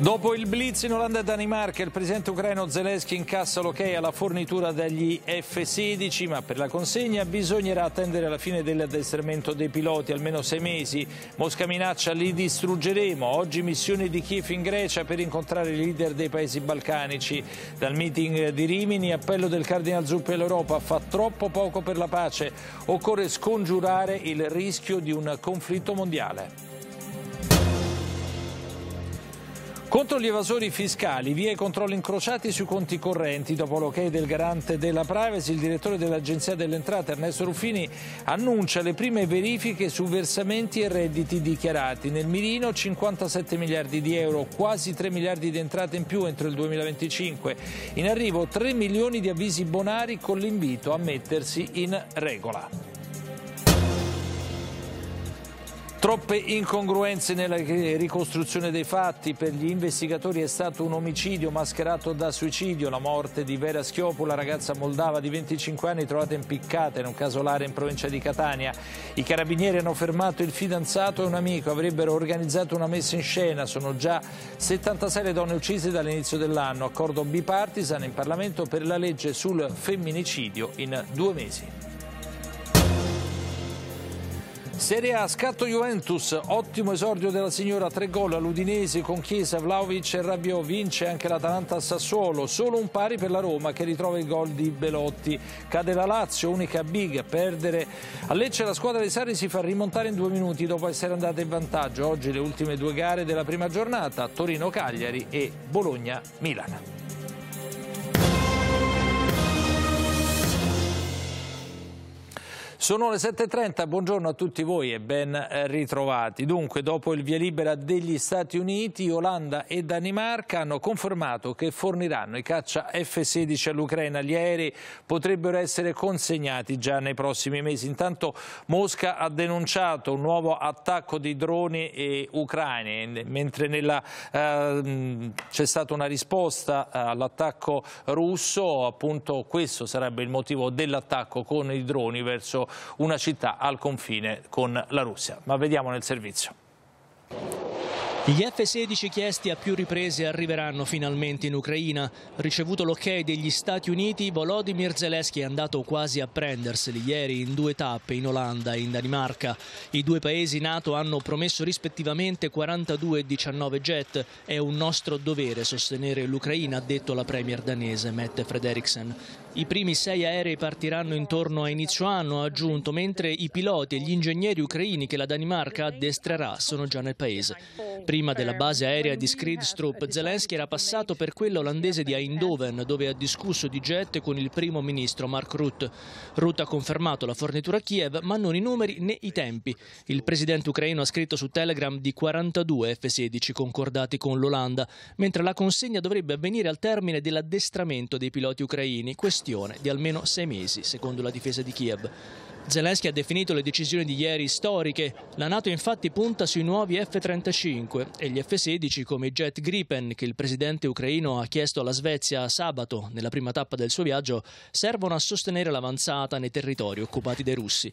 Dopo il blitz in Olanda e Danimarca, il presidente ucraino Zelensky incassa l'ok alla fornitura degli F-16, ma per la consegna bisognerà attendere la fine dell'addestramento dei piloti, almeno sei mesi. Mosca minaccia li distruggeremo. Oggi missione di Kiev in Grecia per incontrare i leader dei paesi balcanici. Dal meeting di Rimini, appello del Cardinal Zuppi all'Europa, fa troppo poco per la pace. Occorre scongiurare il rischio di un conflitto mondiale. Contro gli evasori fiscali, via i controlli incrociati sui conti correnti. Dopo l'ok del garante della privacy, il direttore dell'Agenzia delle Entrate, Ernesto Ruffini, annuncia le prime verifiche su versamenti e redditi dichiarati. Nel mirino 57 miliardi di euro, quasi 3 miliardi di entrate in più entro il 2025. In arrivo 3 milioni di avvisi bonari con l'invito a mettersi in regola. Troppe incongruenze nella ricostruzione dei fatti. Per gli investigatori è stato un omicidio mascherato da suicidio. La morte di Vera Schiopula, ragazza moldava di 25 anni trovata impiccata in un casolare in provincia di Catania. I carabinieri hanno fermato il fidanzato e un amico. Avrebbero organizzato una messa in scena. Sono già 76 le donne uccise dall'inizio dell'anno. Accordo bipartisan in Parlamento per la legge sul femminicidio in due mesi. Serie A, scatto Juventus, ottimo esordio della signora, tre gol all'Udinese con Chiesa, Vlaovic e Rabiot, vince anche l'Atalanta a Sassuolo, solo un pari per la Roma che ritrova il gol di Belotti, cade la Lazio, unica big, perdere a Lecce la squadra dei Sari si fa rimontare in due minuti dopo essere andata in vantaggio, oggi le ultime due gare della prima giornata, Torino-Cagliari e Bologna-Milano. Sono le 7.30, buongiorno a tutti voi e ben eh, ritrovati. Dunque, dopo il via libera degli Stati Uniti, Olanda e Danimarca hanno confermato che forniranno i caccia F-16 all'Ucraina. Gli aerei potrebbero essere consegnati già nei prossimi mesi. Intanto Mosca ha denunciato un nuovo attacco di droni ucraini, mentre eh, c'è stata una risposta eh, all'attacco russo, appunto questo sarebbe il motivo dell'attacco con i droni verso una città al confine con la Russia. Ma vediamo nel servizio. Gli F-16 chiesti a più riprese arriveranno finalmente in Ucraina. Ricevuto l'ok degli Stati Uniti, Volodymyr Zelensky è andato quasi a prenderseli ieri in due tappe in Olanda e in Danimarca. I due paesi NATO hanno promesso rispettivamente 42 e 19 jet. È un nostro dovere sostenere l'Ucraina, ha detto la premier danese Mette Frederiksen. I primi sei aerei partiranno intorno a inizio anno, ha aggiunto, mentre i piloti e gli ingegneri ucraini che la Danimarca addestrerà sono già nel paese. Prima della base aerea di Skridstrup, Zelensky era passato per quella olandese di Eindhoven, dove ha discusso di jet con il primo ministro Mark Rutte. Rutte ha confermato la fornitura a Kiev, ma non i numeri né i tempi. Il presidente ucraino ha scritto su Telegram di 42 F-16 concordati con l'Olanda, mentre la consegna dovrebbe avvenire al termine dell'addestramento dei piloti ucraini, questione di almeno sei mesi, secondo la difesa di Kiev. Zelensky ha definito le decisioni di ieri storiche. La Nato infatti punta sui nuovi F-35 e gli F-16 come i jet Gripen che il presidente ucraino ha chiesto alla Svezia sabato nella prima tappa del suo viaggio servono a sostenere l'avanzata nei territori occupati dai russi.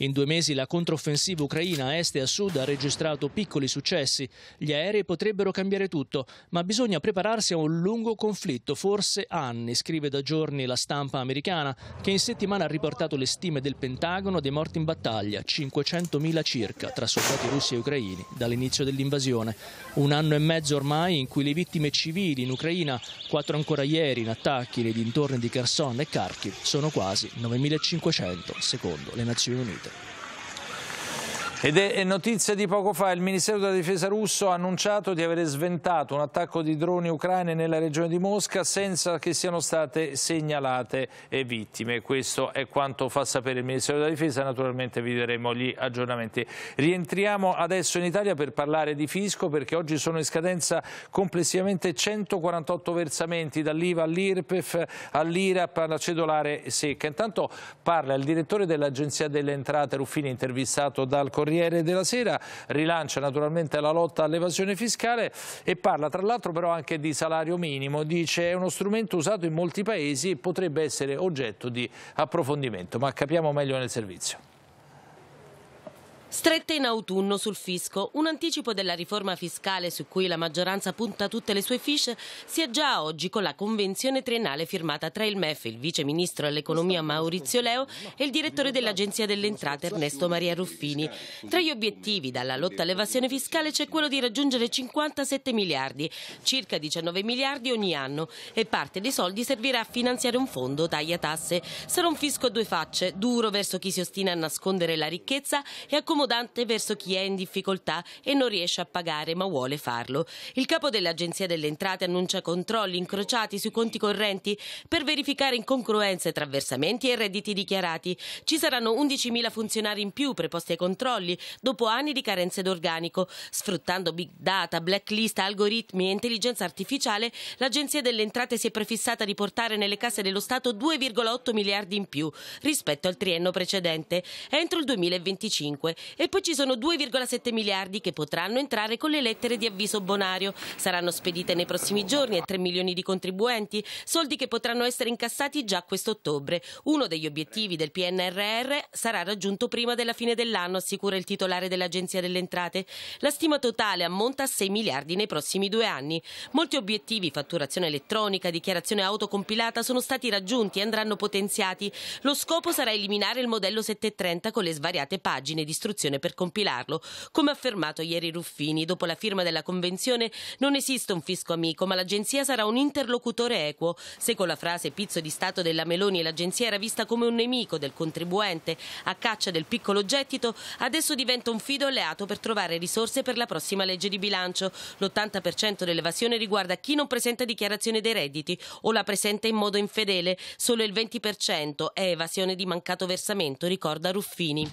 In due mesi la controffensiva ucraina a est e a sud ha registrato piccoli successi. Gli aerei potrebbero cambiare tutto, ma bisogna prepararsi a un lungo conflitto, forse anni, scrive da giorni la stampa americana, che in settimana ha riportato le stime del Pentagono dei morti in battaglia, 500.000 circa, tra soldati russi e ucraini, dall'inizio dell'invasione. Un anno e mezzo ormai in cui le vittime civili in Ucraina, quattro ancora ieri in attacchi nei dintorni di Kherson e Kharkiv, sono quasi 9.500, secondo le Nazioni Unite. ಹೋಗುತ್ತೆ Ed è notizia di poco fa, il Ministero della Difesa russo ha annunciato di aver sventato un attacco di droni ucraine nella regione di Mosca senza che siano state segnalate vittime. Questo è quanto fa sapere il Ministero della Difesa, naturalmente vi daremo gli aggiornamenti. Rientriamo adesso in Italia per parlare di fisco perché oggi sono in scadenza complessivamente 148 versamenti dall'IVA all'IRPEF, all'IRAP, alla cedolare secca. Intanto parla il direttore dell'Agenzia delle Entrate Ruffini intervistato dal Corriere Corriere della Sera, rilancia naturalmente la lotta all'evasione fiscale e parla tra l'altro però anche di salario minimo, dice è uno strumento usato in molti paesi e potrebbe essere oggetto di approfondimento, ma capiamo meglio nel servizio. Strette in autunno sul fisco, un anticipo della riforma fiscale su cui la maggioranza punta tutte le sue fiche si è già oggi con la convenzione triennale firmata tra il MEF, il vice ministro all'economia Maurizio Leo e il direttore dell'Agenzia delle Entrate Ernesto Maria Ruffini. Tra gli obiettivi dalla lotta all'evasione fiscale c'è quello di raggiungere 57 miliardi, circa 19 miliardi ogni anno e parte dei soldi servirà a finanziare un fondo taglia tasse. Sarà un fisco a due facce, duro verso chi si ostina a nascondere la ricchezza e accomodare accomodante verso chi è in difficoltà e non riesce a pagare ma vuole farlo. Il capo dell'Agenzia delle Entrate annuncia controlli incrociati sui conti correnti per verificare incongruenze tra versamenti e redditi dichiarati. Ci saranno 11.000 funzionari in più preposti ai controlli dopo anni di carenze d'organico. Sfruttando big data, blacklist, algoritmi e intelligenza artificiale, l'Agenzia delle Entrate si è prefissata di portare nelle casse dello Stato 2,8 miliardi in più rispetto al triennio precedente entro il 2025 e poi ci sono 2,7 miliardi che potranno entrare con le lettere di avviso bonario. Saranno spedite nei prossimi giorni a 3 milioni di contribuenti, soldi che potranno essere incassati già quest'ottobre. Uno degli obiettivi del PNRR sarà raggiunto prima della fine dell'anno, assicura il titolare dell'Agenzia delle Entrate. La stima totale ammonta a 6 miliardi nei prossimi due anni. Molti obiettivi, fatturazione elettronica, dichiarazione autocompilata, sono stati raggiunti e andranno potenziati. Lo scopo sarà eliminare il modello 730 con le svariate pagine di istruzioni istruzione per compilarlo. Come ha affermato ieri Ruffini, dopo la firma della convenzione non esiste un fisco amico, ma l'agenzia sarà un interlocutore equo. Se con la frase pizzo di Stato della Meloni l'agenzia era vista come un nemico del contribuente a caccia del piccolo gettito, adesso diventa un fido alleato per trovare risorse per la prossima legge di bilancio. L'80% dell'evasione riguarda chi non presenta dichiarazione dei redditi o la presenta in modo infedele, solo il 20% è evasione di mancato versamento, ricorda Ruffini.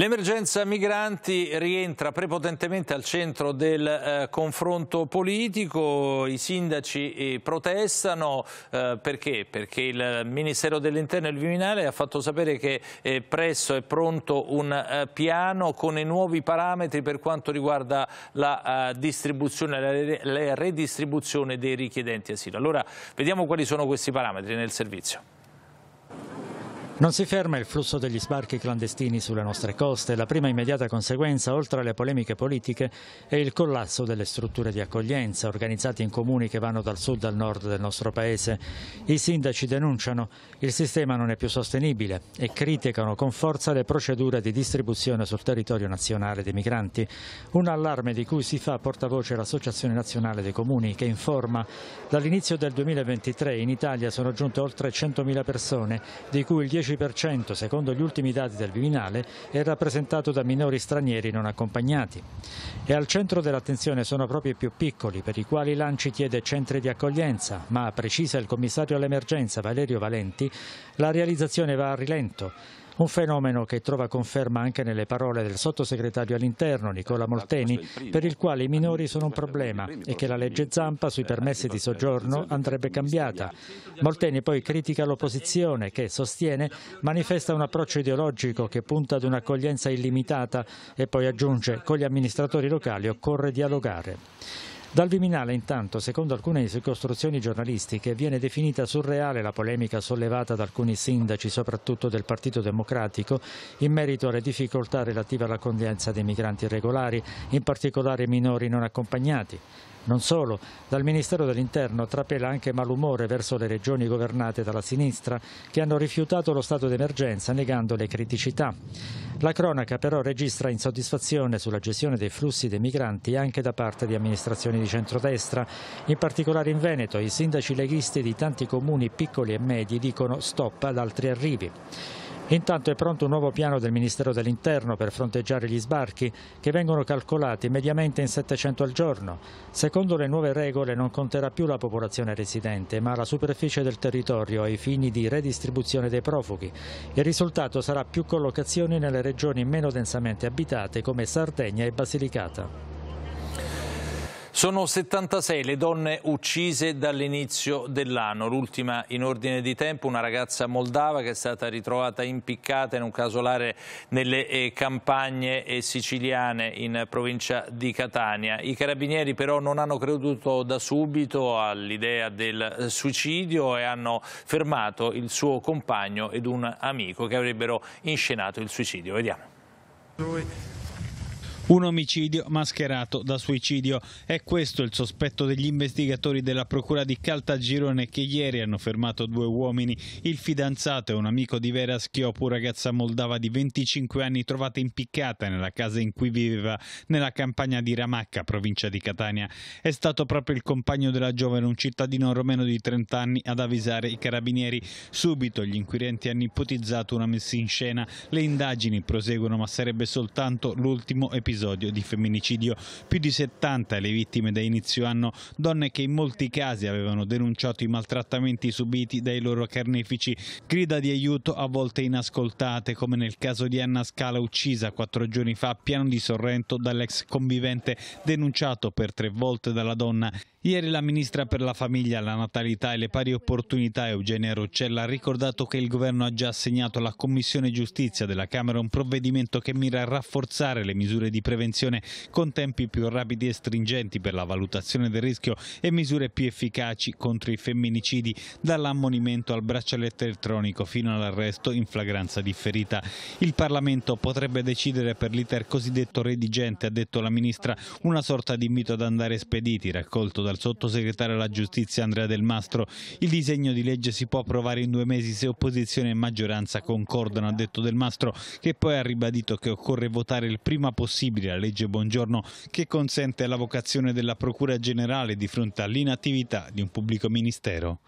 L'emergenza migranti rientra prepotentemente al centro del eh, confronto politico, i sindaci eh, protestano eh, perché? Perché il Ministero dell'Interno e il Viminale ha fatto sapere che eh, presto è pronto un eh, piano con i nuovi parametri per quanto riguarda la distribuzione, la, la redistribuzione dei richiedenti asilo. Allora vediamo quali sono questi parametri nel servizio. Non si ferma il flusso degli sbarchi clandestini sulle nostre coste. La prima immediata conseguenza, oltre alle polemiche politiche, è il collasso delle strutture di accoglienza organizzate in comuni che vanno dal sud al nord del nostro paese. I sindaci denunciano il sistema non è più sostenibile e criticano con forza le procedure di distribuzione sul territorio nazionale dei migranti. Un allarme di cui si fa portavoce l'Associazione Nazionale dei Comuni che informa dall'inizio del 2023 in Italia sono giunte oltre 100.000 persone, di cui il 10 10% secondo gli ultimi dati del Viminale è rappresentato da minori stranieri non accompagnati. E al centro dell'attenzione sono proprio i più piccoli, per i quali l'Anci chiede centri di accoglienza, ma precisa il commissario all'emergenza Valerio Valenti, la realizzazione va a rilento. Un fenomeno che trova conferma anche nelle parole del sottosegretario all'interno Nicola Molteni, per il quale i minori sono un problema e che la legge Zampa sui permessi di soggiorno andrebbe cambiata. Molteni poi critica l'opposizione che, sostiene, manifesta un approccio ideologico che punta ad un'accoglienza illimitata e poi aggiunge con gli amministratori locali occorre dialogare. Dal Viminale intanto, secondo alcune ricostruzioni giornalistiche, viene definita surreale la polemica sollevata da alcuni sindaci, soprattutto del Partito Democratico, in merito alle difficoltà relative all'accoglienza dei migranti irregolari, in particolare minori non accompagnati. Non solo, dal Ministero dell'Interno trapela anche malumore verso le regioni governate dalla sinistra che hanno rifiutato lo stato d'emergenza negando le criticità. La cronaca però registra insoddisfazione sulla gestione dei flussi dei migranti anche da parte di amministrazioni di centrodestra. In particolare in Veneto i sindaci leghisti di tanti comuni piccoli e medi dicono stop ad altri arrivi. Intanto è pronto un nuovo piano del Ministero dell'Interno per fronteggiare gli sbarchi che vengono calcolati mediamente in 700 al giorno. Secondo le nuove regole non conterà più la popolazione residente ma la superficie del territorio ai fini di redistribuzione dei profughi. Il risultato sarà più collocazioni nelle regioni meno densamente abitate come Sardegna e Basilicata. Sono 76 le donne uccise dall'inizio dell'anno, l'ultima in ordine di tempo, una ragazza moldava che è stata ritrovata impiccata in un casolare nelle eh, campagne eh, siciliane in provincia di Catania. I carabinieri però non hanno creduto da subito all'idea del eh, suicidio e hanno fermato il suo compagno ed un amico che avrebbero inscenato il suicidio. Vediamo. Un omicidio mascherato da suicidio. È questo il sospetto degli investigatori della Procura di Caltagirone che ieri hanno fermato due uomini. Il fidanzato e un amico di Vera Schiopu, ragazza moldava di 25 anni trovata impiccata nella casa in cui viveva nella campagna di Ramacca, provincia di Catania. È stato proprio il compagno della giovane, un cittadino romeno di 30 anni, ad avvisare i carabinieri. Subito gli inquirenti hanno ipotizzato una messa in scena. Le indagini proseguono, ma sarebbe soltanto l'ultimo episodio episodio di femminicidio. Più di 70 le vittime da inizio anno, donne che in molti casi avevano denunciato i maltrattamenti subiti dai loro carnefici, grida di aiuto a volte inascoltate, come nel caso di Anna Scala uccisa quattro giorni fa a Piano di Sorrento dall'ex convivente denunciato per tre volte dalla donna Ieri la ministra per la famiglia, la natalità e le pari opportunità Eugenia Roccella ha ricordato che il governo ha già assegnato alla Commissione Giustizia della Camera un provvedimento che mira a rafforzare le misure di prevenzione con tempi più rapidi e stringenti per la valutazione del rischio e misure più efficaci contro i femminicidi, dall'ammonimento al braccialetto elettronico fino all'arresto in flagranza differita. Il Parlamento potrebbe decidere per l'iter cosiddetto redigente, ha detto la ministra, una sorta di invito ad andare spediti, raccolto da dal sottosegretario alla giustizia Andrea Del Mastro. Il disegno di legge si può approvare in due mesi se opposizione e maggioranza concordano, ha detto Del Mastro, che poi ha ribadito che occorre votare il prima possibile la legge Buongiorno che consente la vocazione della Procura Generale di fronte all'inattività di un pubblico ministero.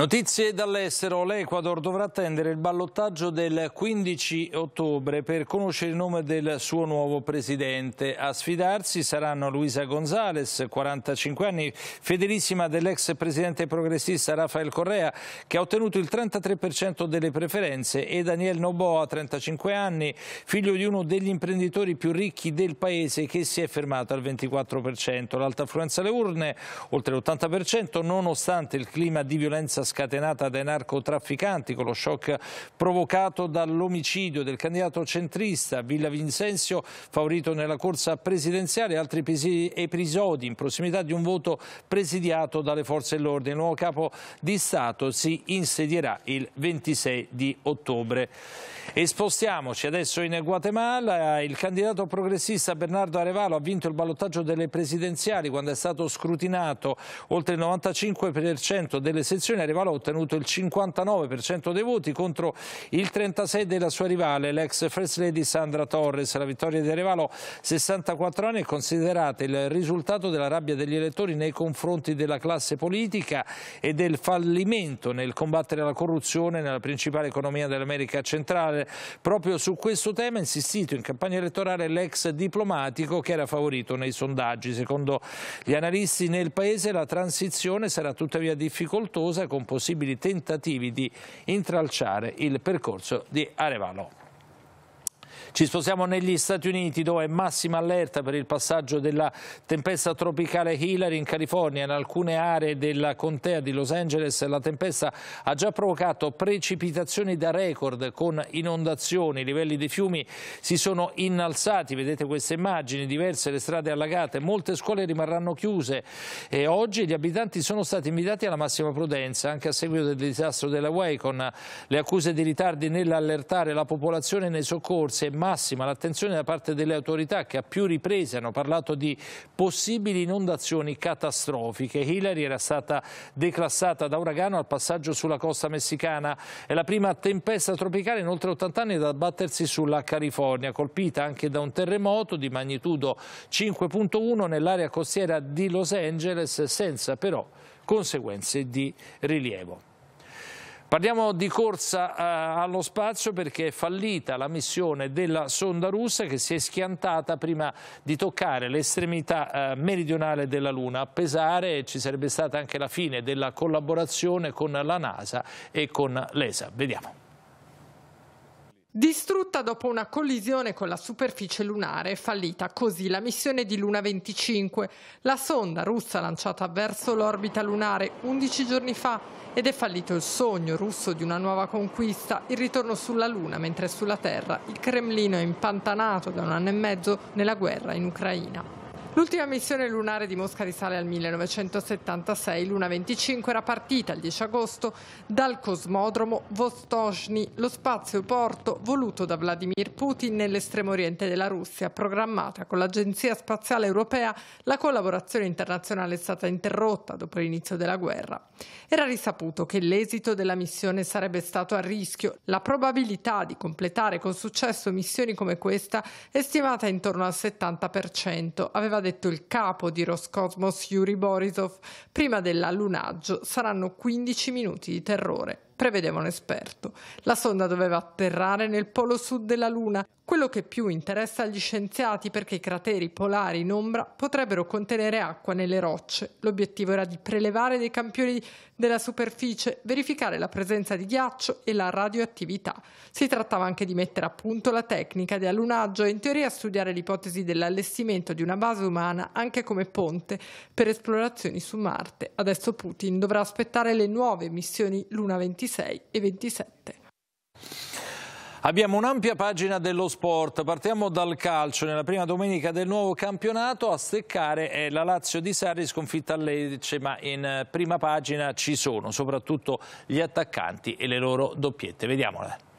Notizie dall'estero. L'Ecuador dovrà attendere il ballottaggio del 15 ottobre per conoscere il nome del suo nuovo presidente. A sfidarsi saranno Luisa González, 45 anni, fedelissima dell'ex presidente progressista Rafael Correa, che ha ottenuto il 33% delle preferenze, e Daniel Noboa, 35 anni, figlio di uno degli imprenditori più ricchi del paese, che si è fermato al 24%. L'alta affluenza alle urne, oltre l'80%, nonostante il clima di violenza scatenata dai narcotrafficanti con lo shock provocato dall'omicidio del candidato centrista Villa Vincenzio favorito nella corsa presidenziale altri episodi in prossimità di un voto presidiato dalle forze dell'ordine. Il nuovo capo di Stato si insedierà il 26 di ottobre. E spostiamoci adesso in Guatemala, il candidato progressista Bernardo Arevalo ha vinto il ballottaggio delle presidenziali quando è stato scrutinato oltre il 95% delle sezioni, Arevalo ha ottenuto il 59% dei voti contro il 36% della sua rivale, l'ex First Lady Sandra Torres. La vittoria di Arevalo, 64 anni, è considerata il risultato della rabbia degli elettori nei confronti della classe politica e del fallimento nel combattere la corruzione nella principale economia dell'America centrale proprio su questo tema ha insistito in campagna elettorale l'ex diplomatico che era favorito nei sondaggi. Secondo gli analisti nel Paese la transizione sarà tuttavia difficoltosa con possibili tentativi di intralciare il percorso di Arevalo. Ci spostiamo negli Stati Uniti dove è massima allerta per il passaggio della tempesta tropicale Hillary in California. In alcune aree della contea di Los Angeles la tempesta ha già provocato precipitazioni da record con inondazioni. I livelli dei fiumi si sono innalzati. Vedete queste immagini, diverse le strade allagate. Molte scuole rimarranno chiuse e oggi gli abitanti sono stati invitati alla massima prudenza anche a seguito del disastro della Way con le accuse di ritardi nell'allertare la popolazione nei soccorsi massima l'attenzione da parte delle autorità che a più riprese hanno parlato di possibili inondazioni catastrofiche. Hillary era stata declassata da uragano al passaggio sulla costa messicana. È la prima tempesta tropicale in oltre 80 anni ad abbattersi sulla California, colpita anche da un terremoto di magnitudo 5.1 nell'area costiera di Los Angeles senza però conseguenze di rilievo. Parliamo di corsa eh, allo spazio perché è fallita la missione della sonda russa che si è schiantata prima di toccare l'estremità eh, meridionale della Luna. A pesare ci sarebbe stata anche la fine della collaborazione con la NASA e con l'ESA. Vediamo. Distrutta dopo una collisione con la superficie lunare, è fallita così la missione di Luna 25, la sonda russa lanciata verso l'orbita lunare 11 giorni fa ed è fallito il sogno russo di una nuova conquista, il ritorno sulla Luna, mentre sulla Terra il Cremlino è impantanato da un anno e mezzo nella guerra in Ucraina. L'ultima missione lunare di Mosca risale al 1976. Luna 25 era partita il 10 agosto dal cosmodromo Vostochny, lo spazio porto voluto da Vladimir Putin nell'estremo oriente della Russia. Programmata con l'Agenzia Spaziale Europea, la collaborazione internazionale è stata interrotta dopo l'inizio della guerra. Era risaputo che l'esito della missione sarebbe stato a rischio. La probabilità di completare con successo missioni come questa è stimata intorno al 70%. Aveva detto il capo di Roscosmos Yuri Borisov, prima dell'allunaggio saranno 15 minuti di terrore prevedeva un esperto. La sonda doveva atterrare nel polo sud della Luna, quello che più interessa agli scienziati perché i crateri polari in ombra potrebbero contenere acqua nelle rocce. L'obiettivo era di prelevare dei campioni della superficie, verificare la presenza di ghiaccio e la radioattività. Si trattava anche di mettere a punto la tecnica di allunaggio e in teoria studiare l'ipotesi dell'allestimento di una base umana anche come ponte per esplorazioni su Marte. Adesso Putin dovrà aspettare le nuove missioni Luna 26 26 e 27. Abbiamo un'ampia pagina dello sport, partiamo dal calcio, nella prima domenica del nuovo campionato a steccare è la Lazio di Sarri sconfitta a Lecce, ma in prima pagina ci sono soprattutto gli attaccanti e le loro doppiette, vediamole.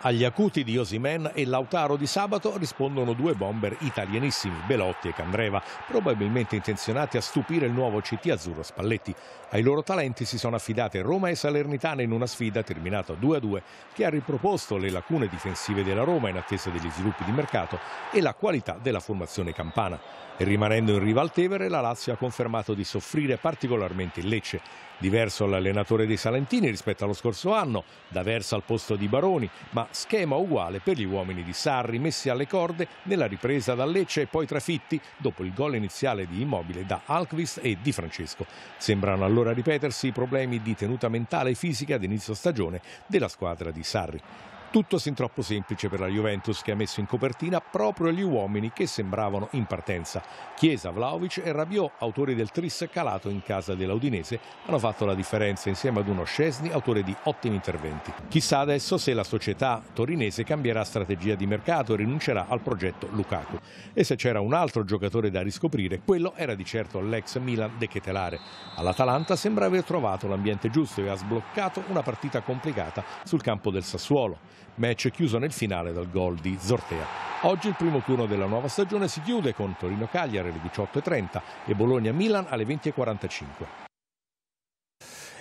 Agli acuti di Osimen e Lautaro di sabato rispondono due bomber italianissimi, Belotti e Candreva, probabilmente intenzionati a stupire il nuovo CT azzurro Spalletti. Ai loro talenti si sono affidate Roma e Salernitana in una sfida terminata 2-2 che ha riproposto le lacune difensive della Roma in attesa degli sviluppi di mercato e la qualità della formazione campana. E rimanendo in riva al Tevere, la Lazio ha confermato di soffrire particolarmente il Lecce. Diverso l'allenatore dei Salentini rispetto allo scorso anno, da Versa al posto di Baroni, ma schema uguale per gli uomini di Sarri messi alle corde nella ripresa da Lecce e poi trafitti dopo il gol iniziale di Immobile da Alquist e Di Francesco. Sembrano allora ripetersi i problemi di tenuta mentale e fisica ad inizio stagione della squadra di Sarri. Tutto sin troppo semplice per la Juventus che ha messo in copertina proprio gli uomini che sembravano in partenza. Chiesa, Vlaovic e Rabiot, autori del tris calato in casa dell'Audinese, hanno fatto la differenza insieme ad uno Scesni, autore di ottimi interventi. Chissà adesso se la società torinese cambierà strategia di mercato e rinuncerà al progetto Lukaku. E se c'era un altro giocatore da riscoprire, quello era di certo l'ex Milan De Ketelare. All'Atalanta sembra aver trovato l'ambiente giusto e ha sbloccato una partita complicata sul campo del Sassuolo match chiuso nel finale dal gol di Zortea. Oggi il primo turno della nuova stagione si chiude con Torino-Cagliari alle 18.30 e Bologna-Milan alle 20.45.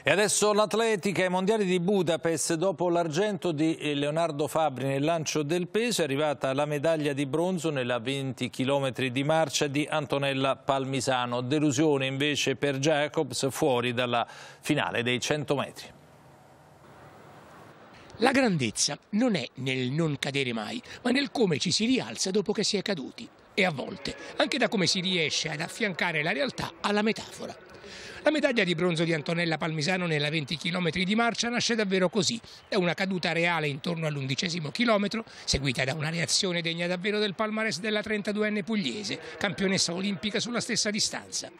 E adesso l'atletica ai mondiali di Budapest, dopo l'argento di Leonardo Fabri nel lancio del peso, è arrivata la medaglia di bronzo nella 20 km di marcia di Antonella Palmisano. Delusione invece per Jacobs fuori dalla finale dei 100 metri. La grandezza non è nel non cadere mai, ma nel come ci si rialza dopo che si è caduti. E a volte anche da come si riesce ad affiancare la realtà alla metafora. La medaglia di bronzo di Antonella Palmisano nella 20 km di marcia nasce davvero così, da una caduta reale intorno all'undicesimo chilometro, seguita da una reazione degna davvero del palmarès della 32enne pugliese, campionessa olimpica sulla stessa distanza.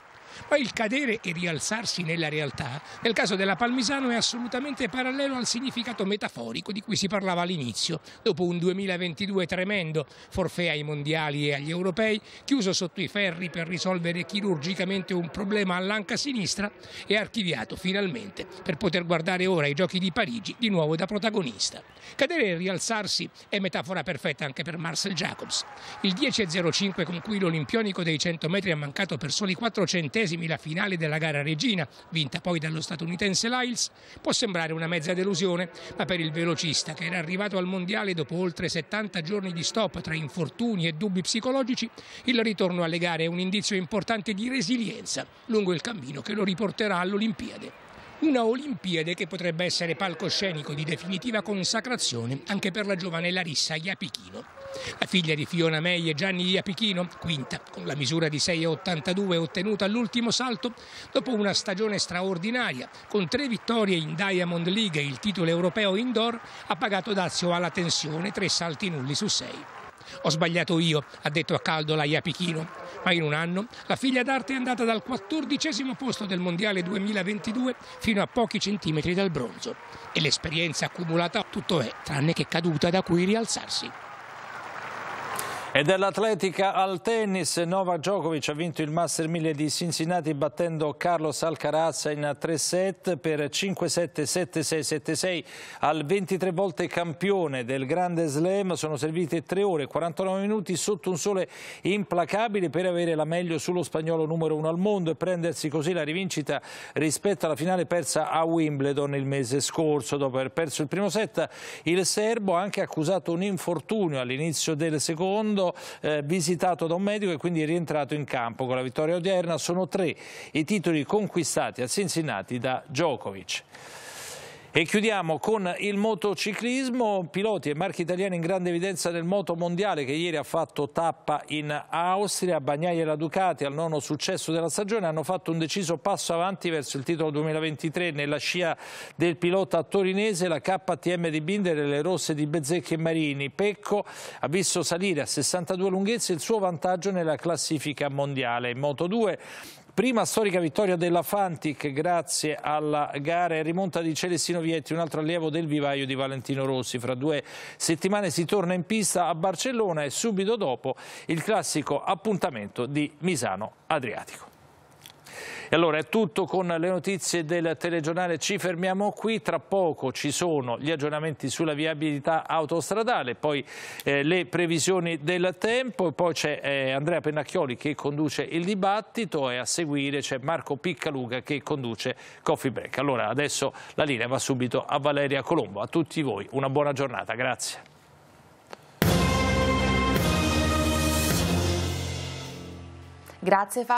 Ma il cadere e rialzarsi nella realtà, nel caso della Palmisano, è assolutamente parallelo al significato metaforico di cui si parlava all'inizio, dopo un 2022 tremendo, forfè ai mondiali e agli europei, chiuso sotto i ferri per risolvere chirurgicamente un problema all'anca sinistra e archiviato finalmente per poter guardare ora i giochi di Parigi di nuovo da protagonista. Cadere e rialzarsi è metafora perfetta anche per Marcel Jacobs. Il 10.05 con cui l'olimpionico dei 100 metri ha mancato per soli 4 centesimi ventesimi la finale della gara regina, vinta poi dallo statunitense Lyles, può sembrare una mezza delusione, ma per il velocista che era arrivato al mondiale dopo oltre 70 giorni di stop tra infortuni e dubbi psicologici, il ritorno alle gare è un indizio importante di resilienza lungo il cammino che lo riporterà all'Olimpiade. Una Olimpiade che potrebbe essere palcoscenico di definitiva consacrazione anche per la giovane Larissa Iapichino. La figlia di Fiona May e Gianni Iapichino, quinta, con la misura di 6,82 ottenuta all'ultimo salto, dopo una stagione straordinaria, con tre vittorie in Diamond League e il titolo europeo indoor, ha pagato dazio alla tensione tre salti nulli su sei. Ho sbagliato io, ha detto a caldo la Iapichino, ma in un anno la figlia d'arte è andata dal quattordicesimo posto del Mondiale 2022 fino a pochi centimetri dal bronzo. E l'esperienza accumulata tutto è, tranne che caduta da cui rialzarsi. E dall'atletica al tennis, Novak Djokovic ha vinto il Master 1000 di Cincinnati battendo Carlos Alcaraz in 3 set per 5-7, 7-6, 7-6 al 23 volte campione del Grande Slam. Sono servite 3 ore e 49 minuti sotto un sole implacabile per avere la meglio sullo spagnolo numero 1 al mondo e prendersi così la rivincita rispetto alla finale persa a Wimbledon il mese scorso. Dopo aver perso il primo set, il serbo ha anche accusato un infortunio all'inizio del secondo eh, visitato da un medico e quindi rientrato in campo. Con la vittoria odierna sono tre i titoli conquistati a Cincinnati da Djokovic. E chiudiamo con il motociclismo, piloti e marchi italiani in grande evidenza nel moto mondiale che ieri ha fatto tappa in Austria, Bagnaia e la Ducati al nono successo della stagione hanno fatto un deciso passo avanti verso il titolo 2023 nella scia del pilota torinese, la KTM di Binder e le rosse di Bezzecchi e Marini. Pecco ha visto salire a 62 lunghezze il suo vantaggio nella classifica mondiale. In Moto 2 Prima storica vittoria della Fantic grazie alla gara e rimonta di Celestino Vietti, un altro allievo del vivaio di Valentino Rossi. Fra due settimane si torna in pista a Barcellona e subito dopo il classico appuntamento di Misano Adriatico. E allora è tutto con le notizie del telegiornale, ci fermiamo qui, tra poco ci sono gli aggiornamenti sulla viabilità autostradale, poi eh, le previsioni del tempo, poi c'è eh, Andrea Pennacchioli che conduce il dibattito e a seguire c'è Marco Piccaluga che conduce Coffee Break. Allora adesso la linea va subito a Valeria Colombo, a tutti voi una buona giornata, grazie. Grazie Fabio.